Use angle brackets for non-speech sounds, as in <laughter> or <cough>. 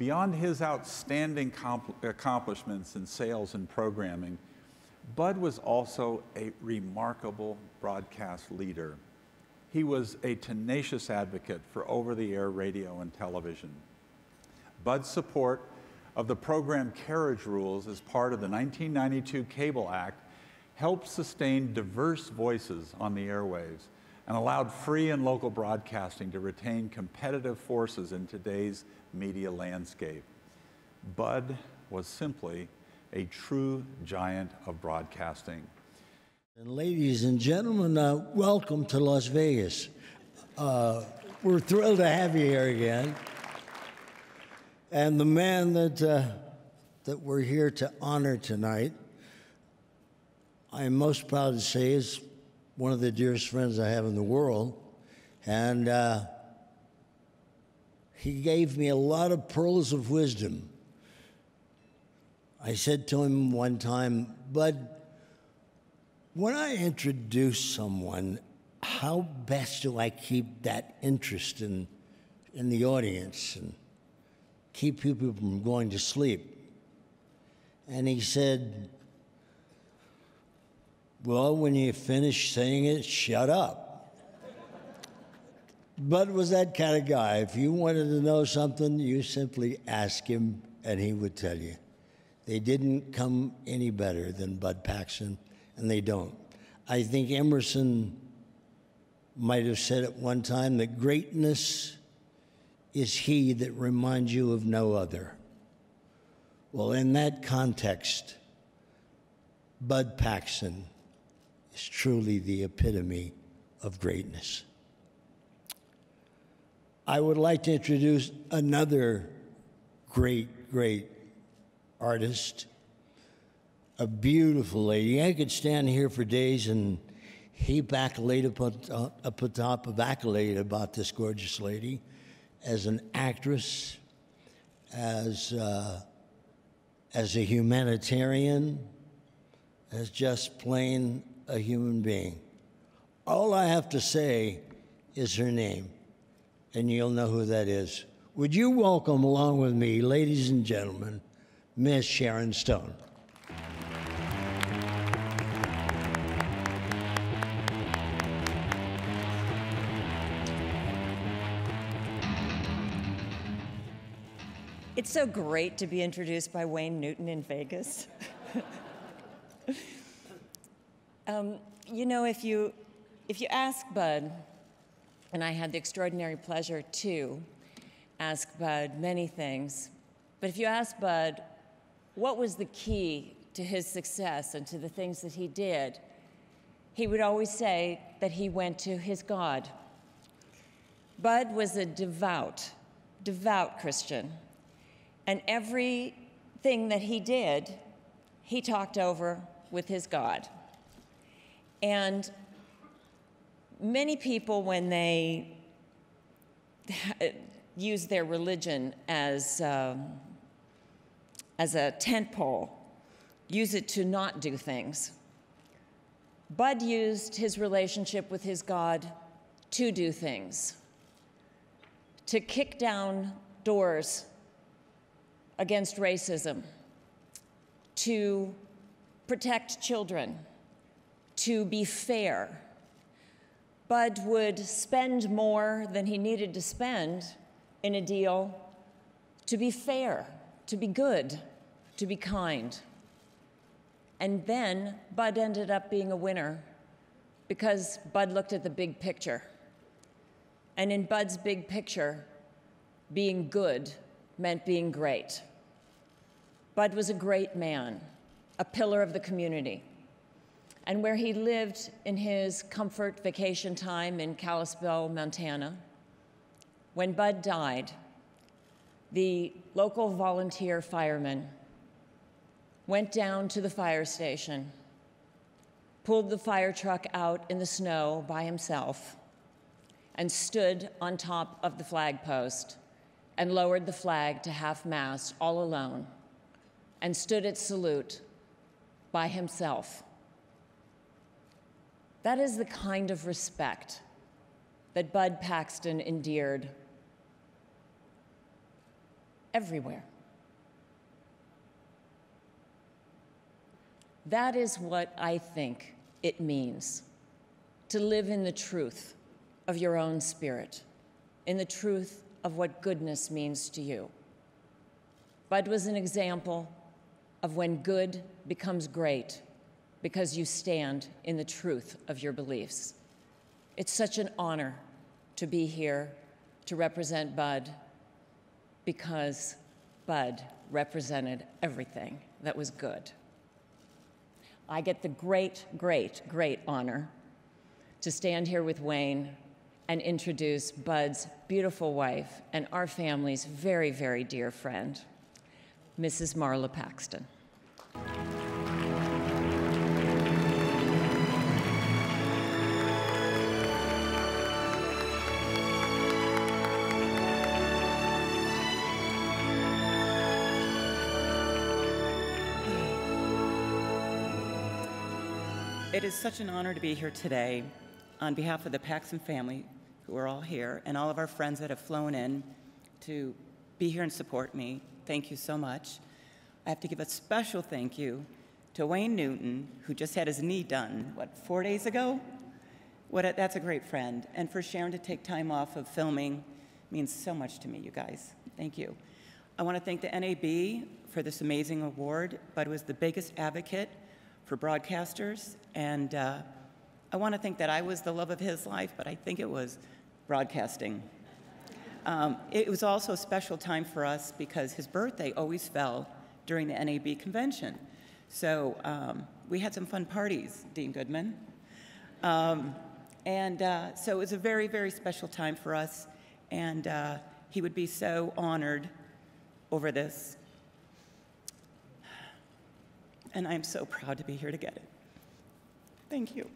Beyond his outstanding accomplishments in sales and programming, Bud was also a remarkable broadcast leader. He was a tenacious advocate for over the air radio and television. Bud's support of the program carriage rules as part of the 1992 Cable Act helped sustain diverse voices on the airwaves and allowed free and local broadcasting to retain competitive forces in today's media landscape. Bud was simply a true giant of broadcasting. And ladies and gentlemen, uh, welcome to Las Vegas. Uh, we're thrilled to have you here again. And the man that, uh, that we're here to honor tonight, I am most proud to say is one of the dearest friends I have in the world. And uh, he gave me a lot of pearls of wisdom. I said to him one time, Bud, when I introduce someone, how best do I keep that interest in, in the audience and keep people from going to sleep? And he said, Well, when you finish saying it, shut up. Bud was that kind of guy. If you wanted to know something, you simply ask him and he would tell you. They didn't come any better than Bud Paxson and they don't. I think Emerson might have said at one time that greatness is he that reminds you of no other. Well, in that context, Bud Paxson is truly the epitome of greatness. I would like to introduce another great, great artist a beautiful lady. I could stand here for days and heap accolade upon, uh, up on top of accolade about this gorgeous lady as an actress, as, uh, as a humanitarian, as just plain a human being. All I have to say is her name, and you'll know who that is. Would you welcome along with me, ladies and gentlemen, Miss Sharon Stone? It's so great to be introduced by Wayne Newton in Vegas. <laughs> um, you know, if you, if you ask Bud, and I had the extraordinary pleasure to ask Bud many things, but if you ask Bud, what was the key to his success and to the things that he did, he would always say that he went to his God. Bud was a devout, devout Christian. And everything that he did, he talked over with his God. And many people, when they <laughs> use their religion as, um, as a tent pole, use it to not do things. Bud used his relationship with his God to do things, to kick down doors against racism, to protect children, to be fair. Bud would spend more than he needed to spend in a deal to be fair, to be good, to be kind. And then Bud ended up being a winner because Bud looked at the big picture. And in Bud's big picture, being good meant being great. Bud was a great man, a pillar of the community. And where he lived in his comfort vacation time in Kalispell, Montana, when Bud died, the local volunteer firemen went down to the fire station, pulled the fire truck out in the snow by himself, and stood on top of the flagpost and lowered the flag to half mast all alone and stood at salute by himself. That is the kind of respect that Bud Paxson endeared. everywhere. That is what I think it means to live in the truth of your own spirit, in the truth of what goodness means to you. Bud was an example of when good becomes great because you stand in the truth of your beliefs. It's such an honor to be here to represent Bud because Bud represented everything that was good. I get the great, great, great honor to stand here with Wayne and introduce Bud's beautiful wife and our family's very, very dear friend, Mrs. Marla Paxson. It is such an honor to be here today on behalf of the Paxson family, who are all here, and all of our friends that have flown in to be here and support me. Thank you so much. I have to give a special thank you to Wayne Newton, who just had his knee done, what, four days ago? What a, that's a great friend. And for Sharon to take time off of filming means so much to me, you guys. Thank you. I want to thank the NAB for this amazing award. Bud was the biggest advocate for broadcasters, and uh, I want to think that I was the love of his life, but I think it was broadcasting. Um, it was also a special time for us because his birthday always fell during the NAB convention. So um, we had some fun parties, Dean Goodman. Um, and uh, so it was a very, very special time for us, and uh, he would be so honored over this. And I'm so proud to be here to get it. Thank you.